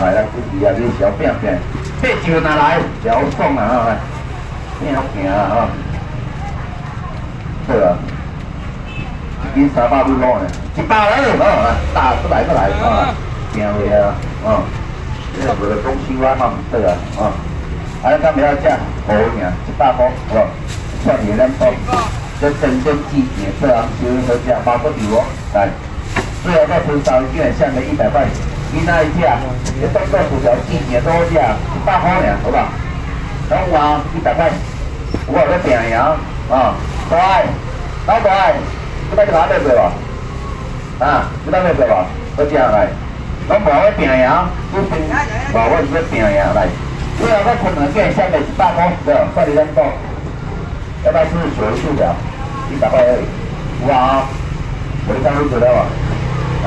来来，自己啊，你小变变，这酒拿来，小送啊，来，变好行啊，哈，对啊，一斤三百五毛呢，一百二，哦，大出来。过来，啊，变位啊，哦，这不是中心湾嘛，对啊，啊，还有他们要价，好呢，一百块，哦，算你两包，这真正季节这啊，就是说价八个比哦，来。最后再分烧一件，下面一百块。你那一件，你动作薯条几年多件，一百块呢，好不好？等我一百块，我在平阳啊，大爱，老大爱，你在哪边过吧？啊，你在哪边过吧？我这样来，我无在平阳，你平，无我是在平阳来。最后再分两件，下面一百块，对，快点来做。要不要是水薯条？一百块而已，有啊，我的账户知道吧？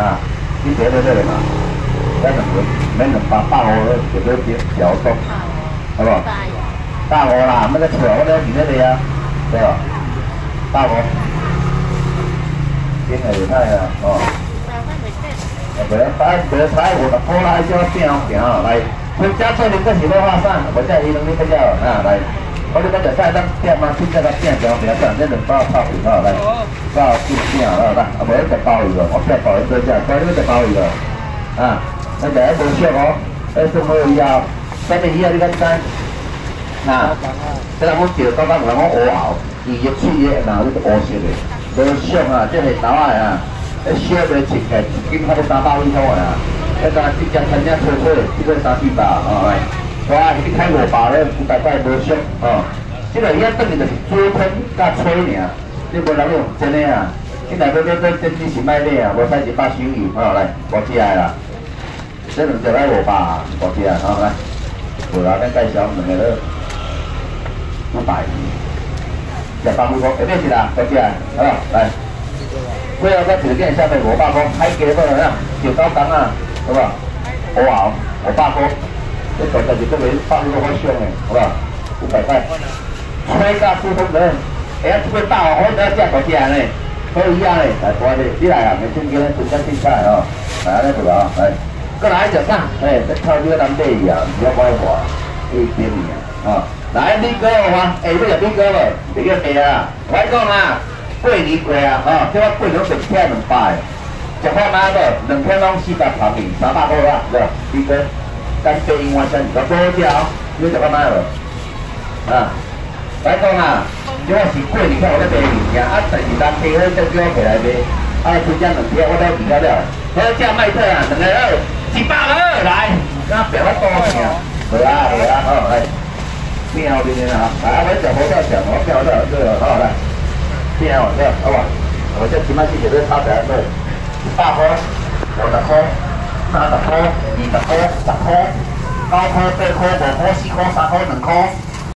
啊，你别在这里嘛，那两个没两把大鹅给这些小松，好不好？大鹅啦，那个条那个底那里呀，对吧？大鹅，边个厉害啊？哦。对，反正别菜我的过来就要变变啊，来，回家做你个喜多花散，我再一能力不叫啊，来。我哋今日真系得变嘛，现在得变咗，变咗，一两包泡面啊，嚟，包变变啊，嚟，啊，冇一只包鱼个，我变包一只只，包一个，啊，那第一冇少我，诶，仲冇要，三面鱼啊，你咁单，啊，即系我叫刚刚我我鹅熬，二月七月嗱呢个鹅食嘅，都香啊，即系打啊，一烧嘅切嘅，一斤差不三百蚊头啊，一个一只餐厅出出，一个三四百啊，哇！你开五百咧，五百块无俗哦。这个伊啊，等于就是煮汤加吹尔，你无人用真的啊！你内底要要真是卖咧啊，无使一百收油好来，我起来啦。这两只来五百，我起来哦来。无啦，咱介绍两个咧，五百，一百五块，下面是啦，我起来，好不来。最后再条件下面五百块，海鸡多少啊？就高档啊，好不好？好啊，五百块。这大家就这边放一个好香的，好不好？五百块，吹加普通的，哎，这个大好好的价多钱呢？可以啊嘞，来过来，你来啊，没听见？人家听菜哦，来来这个啊，来，过来就上，哎，这靠这个当地啊，不要怪我，一边的啊，来，你哥话，哎，这个你哥了，这个咩啊？我讲啊，贵你过啊，啊，这个贵两百块两百，一块买的，两天拢四百块面，三百块啦，对吧？你哥。干杯樱花香，你多条，你怎么卖了？啊，来讲啊，这个是过，你看我在卖物件，啊，第二单批好就叫我起来卖，啊，推荐两天我都比较了，好价卖特啊，两个二， สิบบาทเออได้ก็เปลี่ยนว่าตอนเนี่ยเวลาเวลาเอาอะไรไม่เอาดีนะครับหาไว้จากหัวก็จากหัวเจ้าเจ้ด้วยเขาอะไรไม่เอาเนี่ยเอาวะเราจะคิดมาที่เรื่องข้าวแต่เลยป้าเขาหัวตะโคตาตะโคดีตะโคตะโคก้าวโคเตะโคหัวโคสี่โคสาโคหนึ่งโค